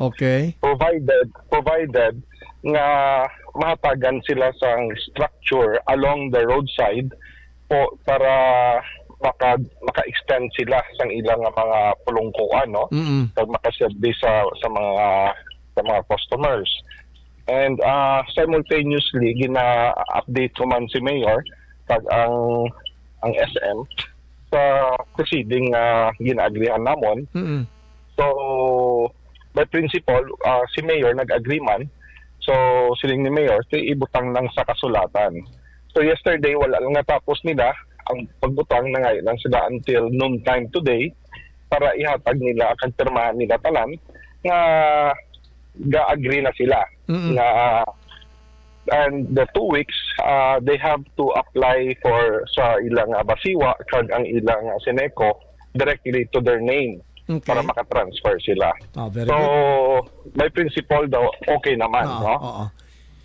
Okay. provided provided nga mahatagan sila sa structure along the roadside po para maka maka-extend sila sa ilang mga pulungkuan no Mm. kag makaserbi sa sa mga sa mga customers and uh, simultaneously gina-update ko man si mayor kag ang ang SM sa proceeding nga gina-agreehan namon Mm. So, by principle, uh, si Mayor nag-agree man. So, siling ni Mayor, so ibutang lang sa kasulatan. So, yesterday, wala lang natapos nila. Ang pagbutang na ngayon lang sila until noon time today para ihatag nila, kag pirmahan nila tanan nga ga-agree na sila. Mm-mm. Na, and the two weeks, uh, they have to apply for sa ilang uh, basiwa kag ang ilang uh, Seneco directly to their name Okay. para makatransfer sila. Ah, very So, good. by principle daw, okay naman, Oo, no? oo.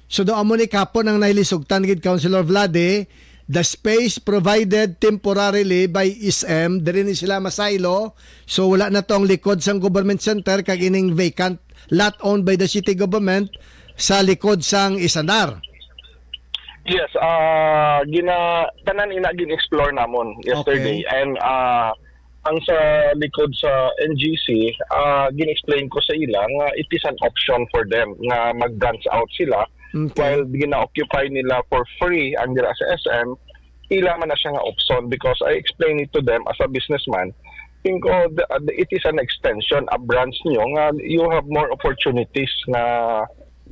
So do amo ni kapon ang nailisugtan gid Councilor Vlade, the space provided temporarily by ISM diri ni sila masaylo. So wala na tong likod sang government center kag ining vacant lot owned by the city government sa likod sang Isandar. Yes, uh, gina tanan ina gin-explore namon yesterday Okay. and uh, ang sa likod sa NGC, uh, gin-explain ko sa ila nga it is an option for them nga mag-branch out sila Okay. while gina-occupy nila for free ang dira sa SM, ila man na siya nga option because I explained it to them as a businessman think ko the, the- it is an extension, a branch nyo nga you have more opportunities nga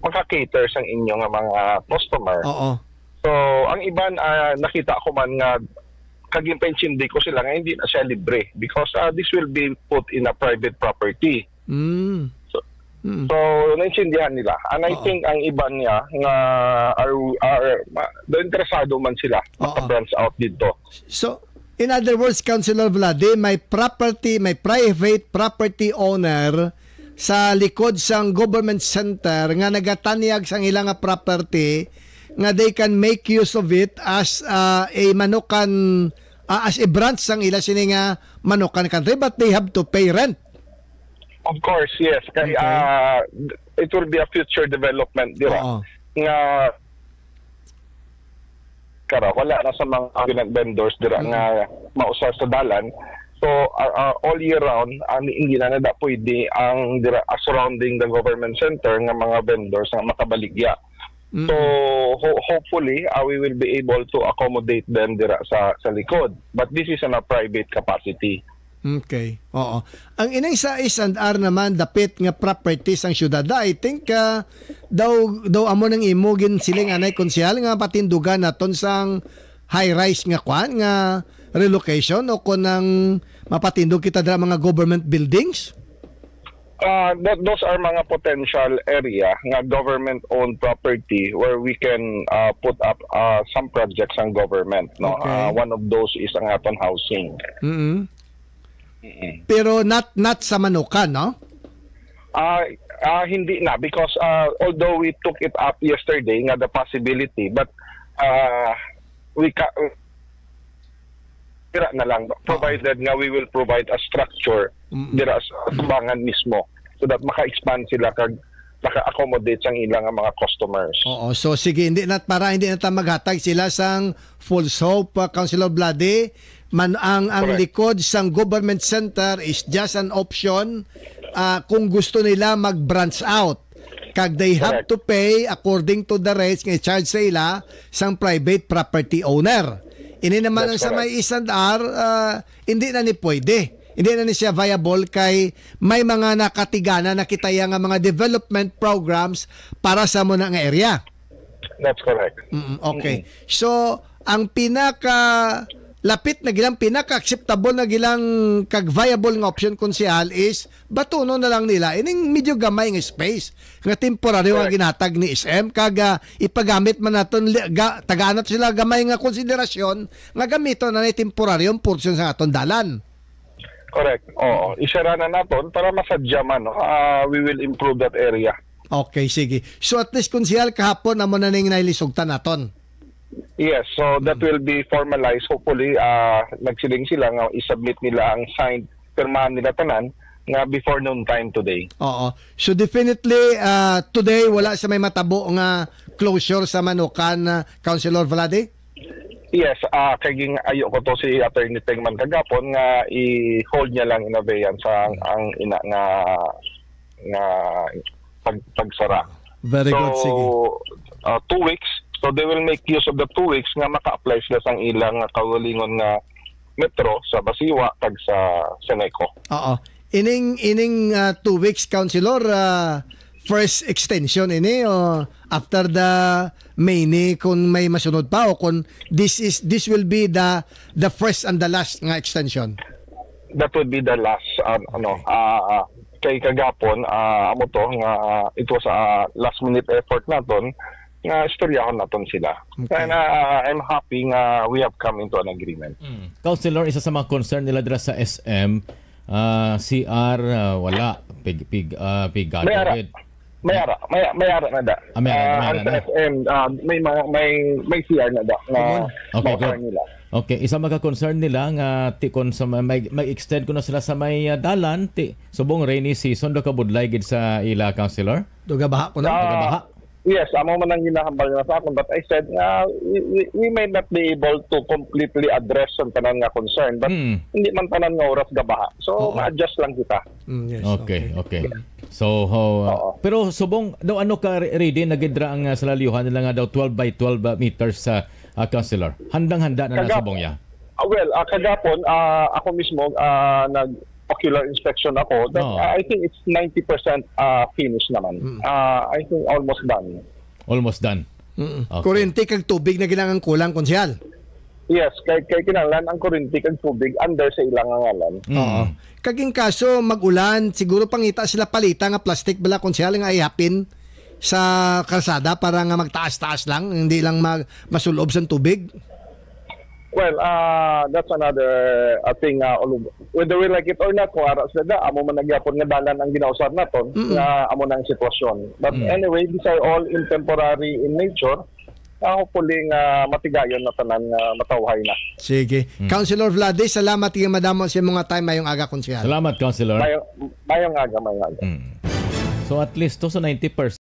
makakater sa inyo nga mga customer. Oo. So, ang iban ah, nakita ko man nga kagimpensindi ko sila nga hindi na siya libre because ah, this will be put in a private property. Mm. So, Mm. So, naintindihan nila. And I Oo. think ang iban niya nga are, are interesado man sila Oo. maka-branch out dito. So, in other words, Councilor Vlade, may property, may private property owner sa likod sang government center nga nagatanyag sang ilang property nga they can make use of it as uh, a manukan uh, as a branch sang ila sini nga manukan country but they have to pay rent. Of course, yes. Kay, Okay. ah, it will be a future development, di ba? Oo. Nga kara wala na sa mga government vendors dira Mm. nga mausar sa dalan. So ah, ah, all year round ang hindi na nada pwede ang dira ah, surrounding the government center nga mga vendors nga makabaligya. Mm. So ho- hopefully uh, we will be able to accommodate them dira sa sa likod. But this is on a private capacity. Okay. Oo. Ang inang sa is and R naman dapit nga properties ang syudad. I think ah, daw daw amo nang imo gin siling anay konsyal nga patindugan naton sang high rise nga kwan nga relocation o kun nang mapatindog kita dra mga government buildings. Uh, that, those are mga potential area nga government-owned property where we can uh, put up uh, some projects ang government. No, Okay. Uh, one of those is ang aton housing. mm Pero not not sa Manukan, no? Uh, uh, hindi na because uh, although we took it up yesterday nga the possibility, but uh, we ka dira na lang provided nga we will provide a structure Mm-mm. dira sa tubangan mismo so that maka-expand sila kag maka-accommodate sang ilang mga customers. Oo, so sige, hindi na para hindi na ta maghatag sila sang full soap, uh, Councilor Blade. Man ang ang Correct. likod sang government center is just an option uh, kung gusto nila mag-branch out. Kag they have Correct. to pay according to the rates nga charge sa ila sang private property owner. Ini naman ang That's sa may isang R, uh, hindi na ni pwede. Hindi na ni siya viable kay may mga nakatigana na kitaya nga mga development programs para sa mo na nga area. That's correct. Mm, okay. So, ang pinaka lapit na gilang pinaka acceptable na gilang kag viable nga option konsyal is batuno na lang nila ining medyo gamay nga space nga temporaryo nga ginatag ni SM kag ipagamit man naton ga, taganat sila gamay nga konsiderasyon nga gamito na ni temporaryong portion sa aton dalan. Correct. Oo. Isara na naton para masadya man. No? Ah, we will improve that area. Okay, sige. So at least konsyal kahapon amo na ning nailisugtan naton. Yes, so that will be formalized. Hopefully, uh, nagsiling sila nga isubmit nila ang signed, pirmahan nila tanan nga before noon time today. Oo. So definitely uh, today wala sa may matabo nga closure sa Manukan uh, Councilor Vlade? Yes, ah kay ging ayo ko to si Attorney Tengman kagapon nga i-hold niya lang in abeyance ang, ang ina nga nga pag, pagsara. Very so, good, sige. uh, two weeks. So they will make use of the two weeks nga maka-apply sila sang ilang nga kaugalingon nga metro sa Basiwa kag sa Seneco. Oo. Ining ining uh, two weeks councilor uh, first extension ini o after the May ni kung may masunod pa o kung this is this will be the the first and the last nga extension. That would be the last uh, ano ah, kay kagapon ah, amo to nga ah, it was a last minute effort naton nga istoryahon naton sila. Okay. And ah, I'm happy nga we have come into an agreement. Councilor, isa sa mga concern nila dira sa SM, ah, CR ah, wala pig pig uh, pig May. May ara, may, may ara na da. Ah, may ara- may Ah, ara ang na. SM, ah, may mga- may may CR na da nga Okay, good. nila. Okay, isa mga concern nila nga ti kon sa may, may extend ko na sila sa may ah, dalan ti subong rainy season do ka budlay gid sa ila councilor. Duga baha ko na. Ah, Nagabaha? Yes, amo man ang ginahambal na sa akin but I said nga we, we- we may not be able to completely address ang tanan nga concern but Hmm. hindi man tanan nga oras gabaha. So Oo. ma-adjust lang kita. Mm, yes, Okay, okay. So, ho, Oo. pero subong daw ano ka ready nagidra ang uh, salaliyuhan nila nga daw 12 by 12 uh, meters sa uh, councilor. Handang-handa na na Kagap- subong ya. Ah, well, ah, kagapon ah, ako mismo ah, nag ocular inspection ako. That, Oo. ah, I think it's 90% ah, finished naman. Ah, I think almost done. Almost done. Mm. Okay. Kuryente kag tubig na ginangang kulang konsyal. Yes, kay kay kinahanglan ang kuryente kag tubig under sa ilang ngalan. Mm. Oo. Kaging kaso magulan, siguro pangita sila palita nga plastic bala konsyal nga ihapin sa kalsada para nga magtaas-taas lang, hindi lang mag masulob sa tubig. Well, uh, that's another uh, thing. Uh, whether we like it or not, kung ara sila da, amo man nagyapon nga dalan ang ginausar naton, nga amo nang sitwasyon. But Mm. anyway, these are all in temporary in nature. Uh, hopefully nga matigayon na tanan nga matawhay na. Sige. Councilor Vlade, salamat nga madamo sa mga time mayong aga konsyal. Salamat councilor. Mayong, mayong aga, mayong aga. Mm. So at least to sa 90%